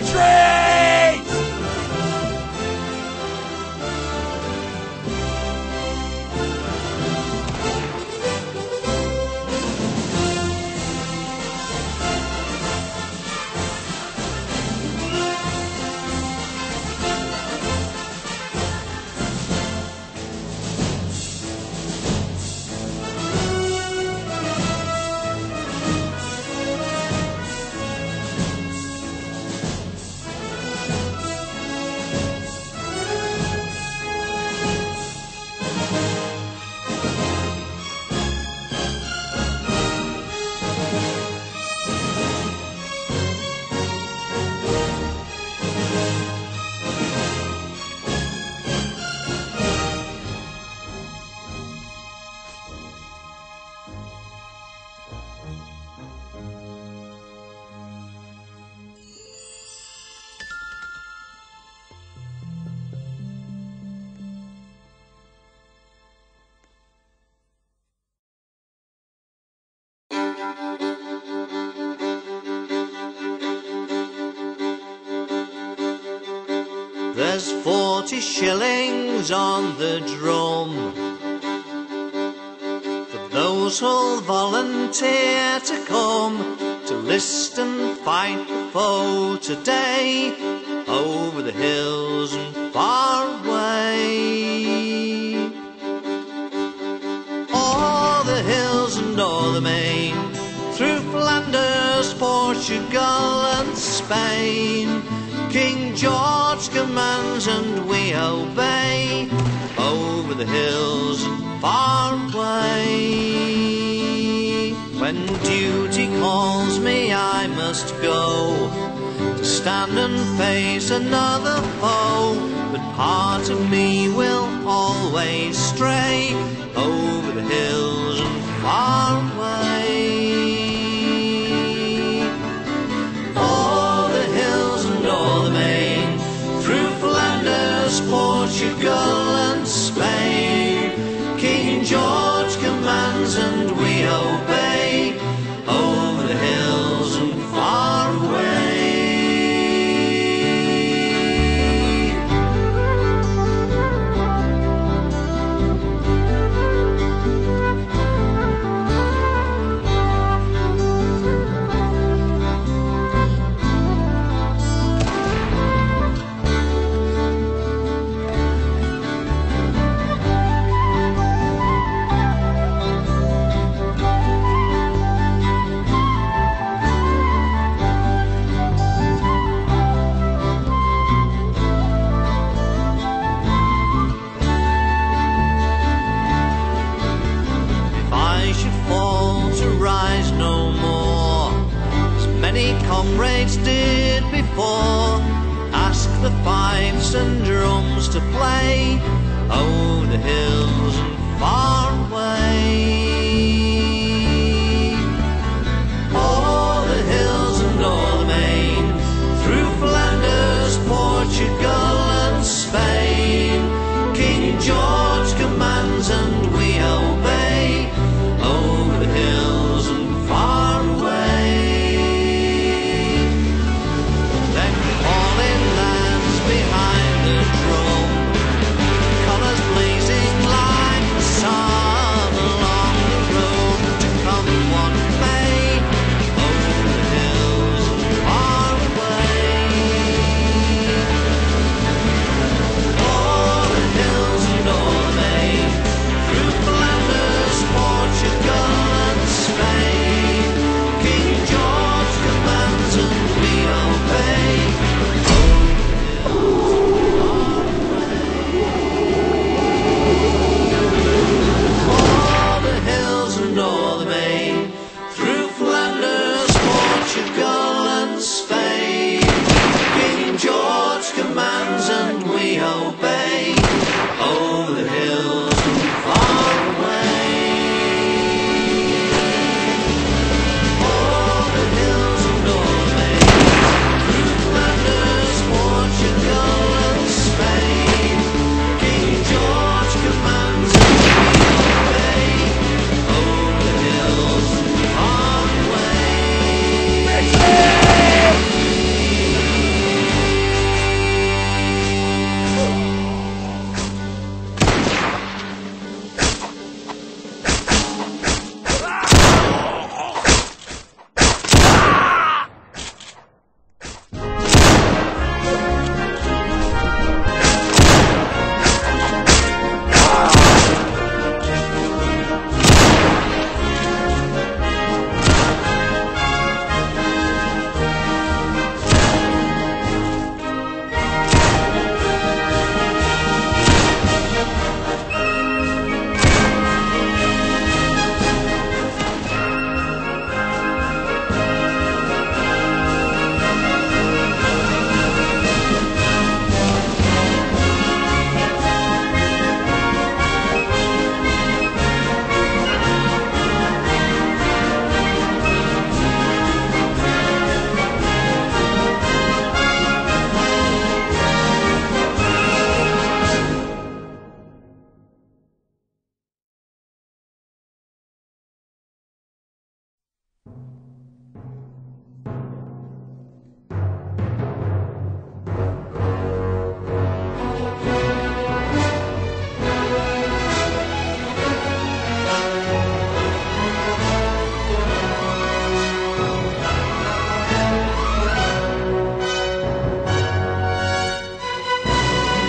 Retreat! There's forty shillings on the drum for those who'll volunteer to come to list and fight the foe today over the hills and far away. O'er the hills and o'er the main, through Flanders, Portugal and Spain. King George commands and we obey over the hills and far away. When duty calls me, I must go to stand and face another foe. But part of me will always stray over the hills And drums to play. Oh, the hills and far.